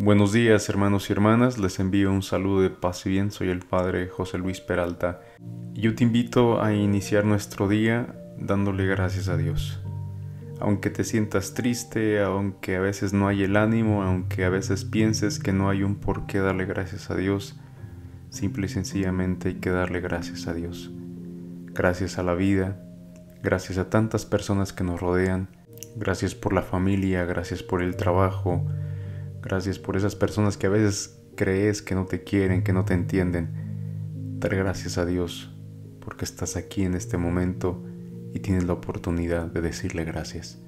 Buenos días hermanos y hermanas, les envío un saludo de paz y bien, soy el Padre José Luis Peralta. Yo te invito a iniciar nuestro día dándole gracias a Dios. Aunque te sientas triste, aunque a veces no hay el ánimo, aunque a veces pienses que no hay un por qué darle gracias a Dios, simple y sencillamente hay que darle gracias a Dios. Gracias a la vida, gracias a tantas personas que nos rodean, gracias por la familia, gracias por el trabajo, Gracias por esas personas que a veces crees que no te quieren, que no te entienden. Dar gracias a Dios porque estás aquí en este momento y tienes la oportunidad de decirle gracias.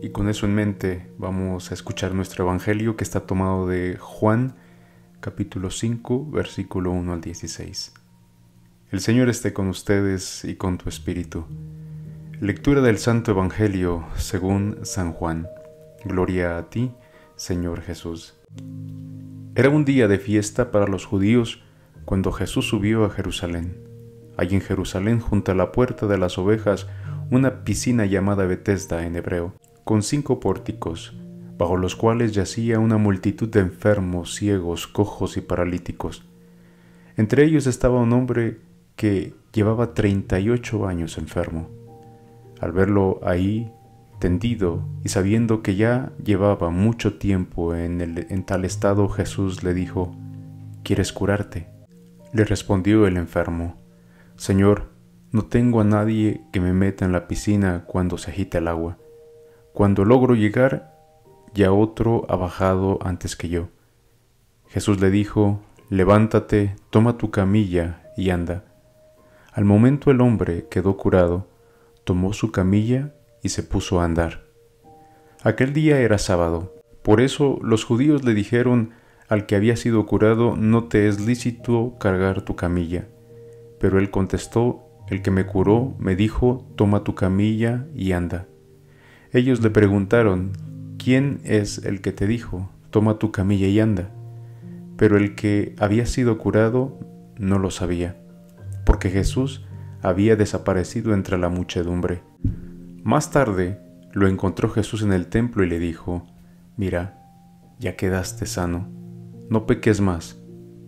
Y con eso en mente vamos a escuchar nuestro Evangelio que está tomado de Juan capítulo 5 versículo 1 al 16. El Señor esté con ustedes y con tu espíritu. Lectura del Santo Evangelio según San Juan. Gloria a ti, Jesús. Era un día de fiesta para los judíos cuando Jesús subió a Jerusalén. Hay en Jerusalén, junto a la puerta de las ovejas, una piscina llamada Betesda en hebreo, con cinco pórticos, bajo los cuales yacía una multitud de enfermos, ciegos, cojos y paralíticos. Entre ellos estaba un hombre que llevaba treinta y ocho años enfermo. Al verlo ahí, tendido y sabiendo que ya llevaba mucho tiempo en, tal estado, Jesús le dijo, ¿Quieres curarte? Le respondió el enfermo, Señor, no tengo a nadie que me meta en la piscina cuando se agita el agua. Cuando logro llegar, ya otro ha bajado antes que yo. Jesús le dijo, Levántate, toma tu camilla y anda. Al momento el hombre quedó curado, tomó su camilla y se puso a andar. Aquel día era sábado, por eso los judíos le dijeron al que había sido curado, no te es lícito cargar tu camilla. Pero él contestó, el que me curó me dijo, toma tu camilla y anda. Ellos le preguntaron, ¿quién es el que te dijo, toma tu camilla y anda? Pero el que había sido curado no lo sabía, porque Jesús había desaparecido entre la muchedumbre. Más tarde lo encontró Jesús en el templo y le dijo, Mira, ya quedaste sano, no peques más,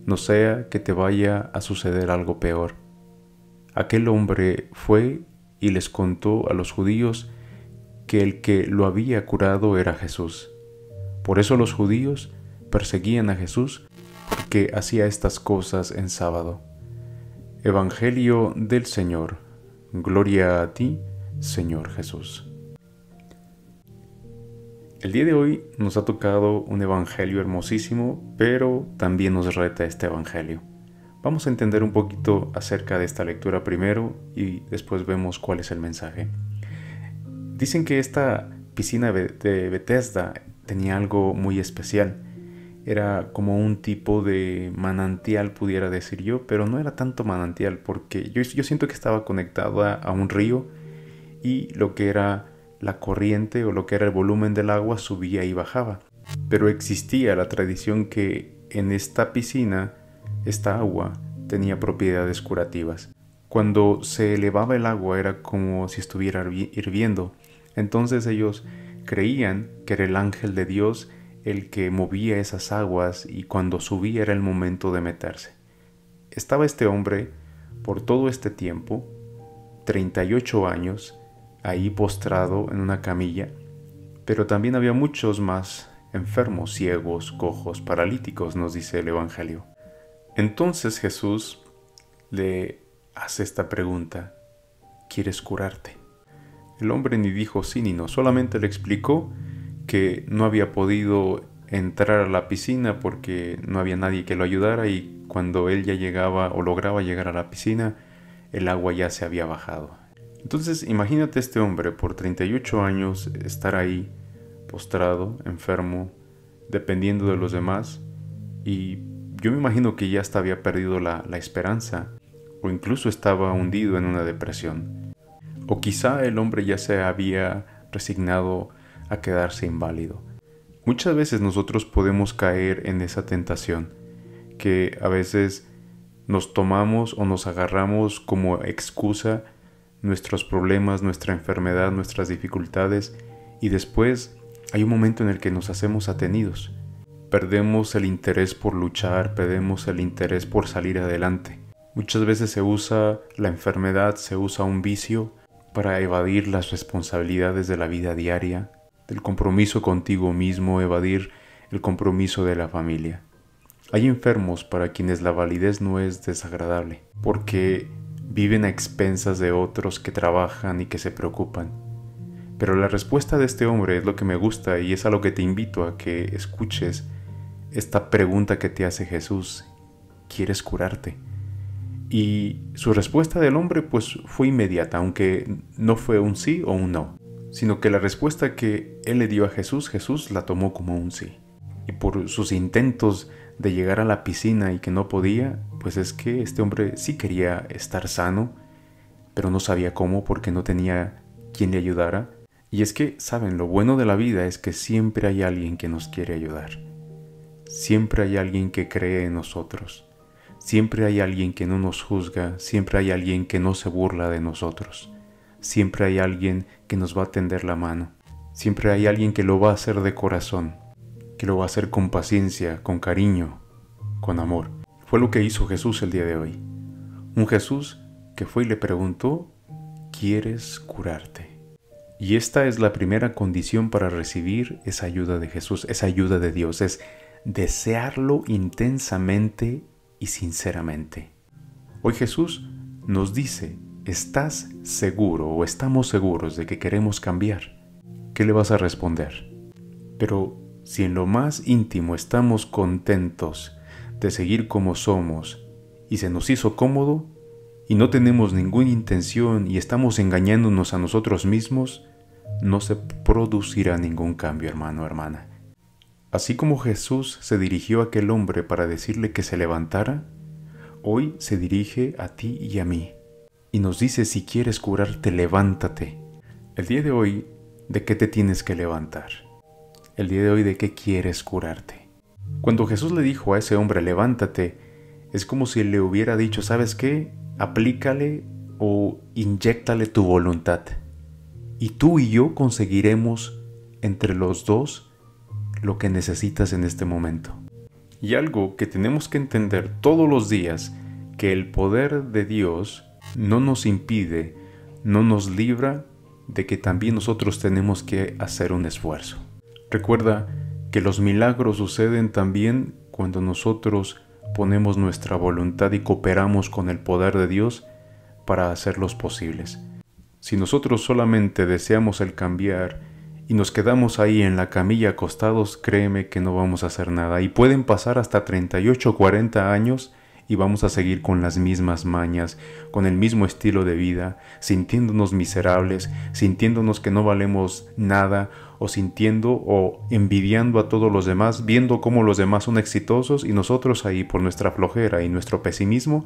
no sea que te vaya a suceder algo peor. Aquel hombre fue y les contó a los judíos que el que lo había curado era Jesús. Por eso los judíos perseguían a Jesús porque hacía estas cosas en sábado. Evangelio del Señor. Gloria a ti, Señor Jesús. El día de hoy nos ha tocado un evangelio hermosísimo, pero también nos reta este evangelio. Vamos a entender un poquito acerca de esta lectura primero y después vemos cuál es el mensaje. Dicen que esta piscina de Bethesda tenía algo muy especial. Era como un tipo de manantial, pudiera decir yo, pero no era tanto manantial porque yo, yo siento que estaba conectada a un río y lo que era la corriente o lo que era el volumen del agua subía y bajaba. Pero existía la tradición que en esta piscina, esta agua tenía propiedades curativas. Cuando se elevaba el agua era como si estuviera hirviendo. Entonces ellos creían que era el ángel de Dios el que movía esas aguas y cuando subía era el momento de meterse. Estaba este hombre por todo este tiempo, 38 años, ahí postrado en una camilla, pero también había muchos más enfermos, ciegos, cojos, paralíticos, nos dice el Evangelio. Entonces Jesús le hace esta pregunta, ¿quieres curarte? El hombre ni dijo sí ni no, solamente le explicó que no había podido entrar a la piscina porque no había nadie que lo ayudara y cuando él ya llegaba o lograba llegar a la piscina, el agua ya se había bajado. Entonces imagínate este hombre por 38 años estar ahí, postrado, enfermo, dependiendo de los demás, y yo me imagino que ya hasta había perdido la, la esperanza, o incluso estaba hundido en una depresión. O quizá el hombre ya se había resignado a quedarse inválido. Muchas veces nosotros podemos caer en esa tentación, que a veces nos tomamos o nos agarramos como excusa nuestros problemas, nuestra enfermedad, nuestras dificultades y después hay un momento en el que nos hacemos atenidos perdemos el interés por luchar, perdemos el interés por salir adelante. Muchas veces se usa la enfermedad, se usa un vicio para evadir las responsabilidades de la vida diaria, del compromiso contigo mismo, evadir el compromiso de la familia. Hay enfermos para quienes la validez no es desagradable, porque viven a expensas de otros que trabajan y que se preocupan. Pero la respuesta de este hombre es lo que me gusta y es a lo que te invito a que escuches esta pregunta que te hace Jesús. ¿Quieres curarte? Y su respuesta del hombre pues fue inmediata, aunque no fue un sí o un no, sino que la respuesta que él le dio a Jesús, Jesús la tomó como un sí. Y por sus intentos de llegar a la piscina y que no podía, pues es que este hombre sí quería estar sano, pero no sabía cómo porque no tenía quien le ayudara. Y es que, saben, lo bueno de la vida es que siempre hay alguien que nos quiere ayudar. Siempre hay alguien que cree en nosotros. Siempre hay alguien que no nos juzga, siempre hay alguien que no se burla de nosotros. Siempre hay alguien que nos va a tender la mano. Siempre hay alguien que lo va a hacer de corazón, que lo va a hacer con paciencia, con cariño, con amor. Fue lo que hizo Jesús el día de hoy. Un Jesús que fue y le preguntó, ¿quieres curarte? Y esta es la primera condición para recibir esa ayuda de Jesús, esa ayuda de Dios, es desearlo intensamente y sinceramente. Hoy Jesús nos dice, ¿estás seguro o estamos seguros de que queremos cambiar? ¿Qué le vas a responder? Pero si en lo más íntimo estamos contentos de seguir como somos y se nos hizo cómodo y no tenemos ninguna intención y estamos engañándonos a nosotros mismos, no se producirá ningún cambio, hermano, hermana. Así como Jesús se dirigió a aquel hombre para decirle que se levantara, hoy se dirige a ti y a mí y nos dice si quieres curarte, levántate. El día de hoy, ¿de qué te tienes que levantar? El día de hoy, ¿de qué quieres curarte? Cuando Jesús le dijo a ese hombre, levántate, es como si le hubiera dicho, ¿sabes qué? Aplícale o inyectale tu voluntad. Y tú y yo conseguiremos entre los dos lo que necesitas en este momento. Y algo que tenemos que entender todos los días, que el poder de Dios no nos impide, no nos libra de que también nosotros tenemos que hacer un esfuerzo. Recuerda que los milagros suceden también cuando nosotros ponemos nuestra voluntad y cooperamos con el poder de Dios para hacerlos posibles. Si nosotros solamente deseamos el cambiar y nos quedamos ahí en la camilla acostados, créeme que no vamos a hacer nada. Y pueden pasar hasta 38 o 40 años y vamos a seguir con las mismas mañas, con el mismo estilo de vida, sintiéndonos miserables, sintiéndonos que no valemos nada o sintiendo o envidiando a todos los demás, viendo cómo los demás son exitosos y nosotros ahí por nuestra flojera y nuestro pesimismo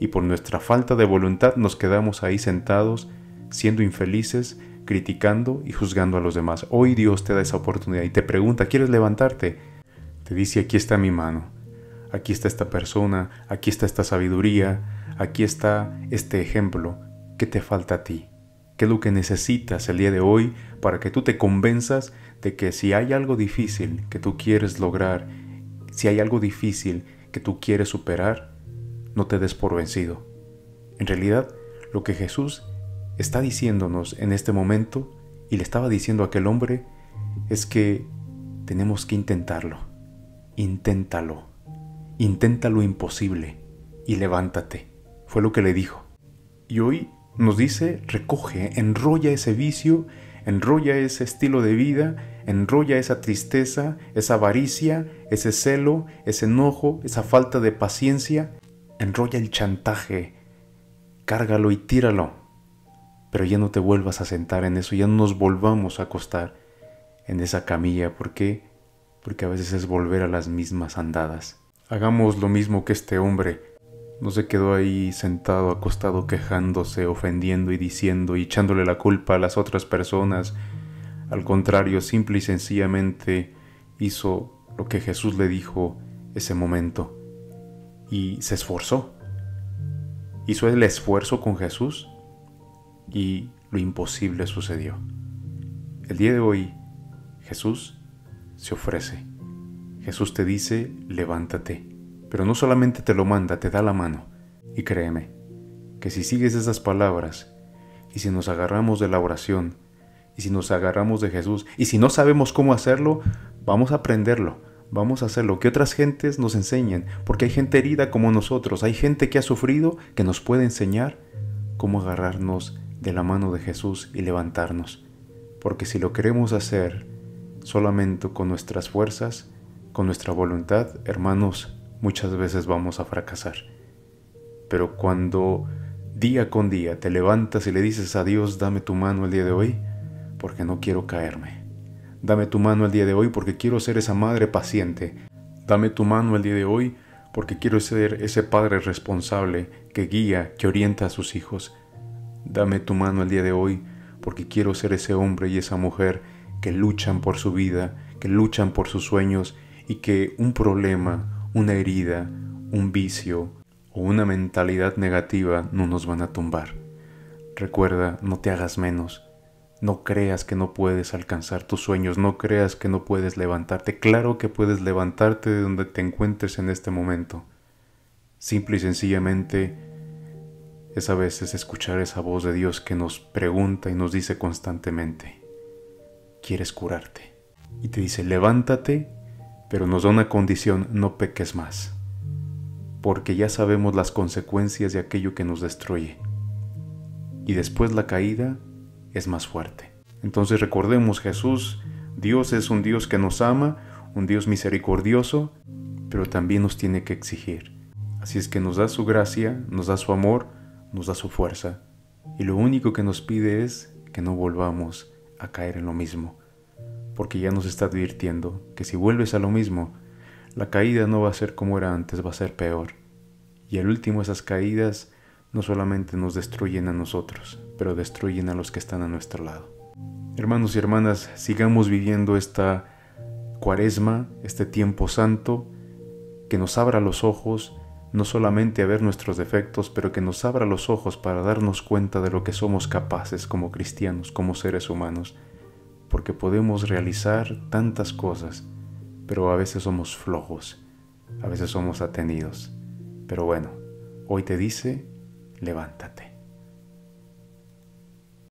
y por nuestra falta de voluntad nos quedamos ahí sentados siendo infelices, criticando y juzgando a los demás. Hoy Dios te da esa oportunidad y te pregunta, ¿quieres levantarte? Te dice, aquí está mi mano, aquí está esta persona, aquí está esta sabiduría, aquí está este ejemplo. ¿Qué te falta a ti? ¿Qué es lo que necesitas el día de hoy para que tú te convenzas de que si hay algo difícil que tú quieres lograr, si hay algo difícil que tú quieres superar, no te des por vencido? En realidad, lo que Jesús está diciéndonos en este momento, y le estaba diciendo a aquel hombre, es que tenemos que intentarlo. Inténtalo. Intenta lo imposible y levántate. Fue lo que le dijo. Y hoy nos dice, recoge, enrolla ese vicio, enrolla ese estilo de vida, enrolla esa tristeza, esa avaricia, ese celo, ese enojo, esa falta de paciencia, enrolla el chantaje, cárgalo y tíralo pero ya no te vuelvas a sentar en eso, ya no nos volvamos a acostar en esa camilla. ¿Por qué? Porque a veces es volver a las mismas andadas. Hagamos lo mismo que este hombre. No se quedó ahí sentado, acostado, quejándose, ofendiendo y diciendo y echándole la culpa a las otras personas. Al contrario, simple y sencillamente hizo lo que Jesús le dijo ese momento y se esforzó. Hizo el esfuerzo con Jesús y lo imposible sucedió. El día de hoy Jesús se ofrece. Jesús te dice, levántate. Pero no solamente te lo manda, te da la mano. Y créeme, que si sigues esas palabras, y si nos agarramos de la oración, y si nos agarramos de Jesús, y si no sabemos cómo hacerlo, vamos a aprenderlo, vamos a hacerlo, que otras gentes nos enseñen, porque hay gente herida como nosotros, hay gente que ha sufrido que nos puede enseñar cómo agarrarnos de la mano de Jesús y levantarnos. Porque si lo queremos hacer solamente con nuestras fuerzas, con nuestra voluntad, hermanos, muchas veces vamos a fracasar. Pero cuando día con día te levantas y le dices a Dios, dame tu mano el día de hoy, porque no quiero caerme. Dame tu mano el día de hoy porque quiero ser esa madre paciente. Dame tu mano el día de hoy porque quiero ser ese padre responsable que guía, que orienta a sus hijos. Dame tu mano el día de hoy porque quiero ser ese hombre y esa mujer que luchan por su vida, que luchan por sus sueños y que un problema, una herida, un vicio o una mentalidad negativa no nos van a tumbar. Recuerda, no te hagas menos. No creas que no puedes alcanzar tus sueños, no creas que no puedes levantarte. Claro que puedes levantarte de donde te encuentres en este momento. Simple y sencillamente es a veces escuchar esa voz de Dios que nos pregunta y nos dice constantemente, ¿quieres curarte? Y te dice, levántate pero nos da una condición, no peques más, porque ya sabemos las consecuencias de aquello que nos destruye. Y después la caída es más fuerte. Entonces recordemos Jesús, Dios es un Dios que nos ama, un Dios misericordioso, pero también nos tiene que exigir. Así es que nos da su gracia, nos da su amor, nos da su fuerza. Y lo único que nos pide es que no volvamos a caer en lo mismo porque ya nos está advirtiendo que si vuelves a lo mismo, la caída no va a ser como era antes, va a ser peor. Y al último esas caídas no solamente nos destruyen a nosotros, pero destruyen a los que están a nuestro lado. Hermanos y hermanas, sigamos viviendo esta cuaresma, este tiempo santo, que nos abra los ojos, no solamente a ver nuestros defectos, pero que nos abra los ojos para darnos cuenta de lo que somos capaces como cristianos, como seres humanos porque podemos realizar tantas cosas, pero a veces somos flojos, a veces somos atenidos. Pero bueno, hoy te dice, levántate.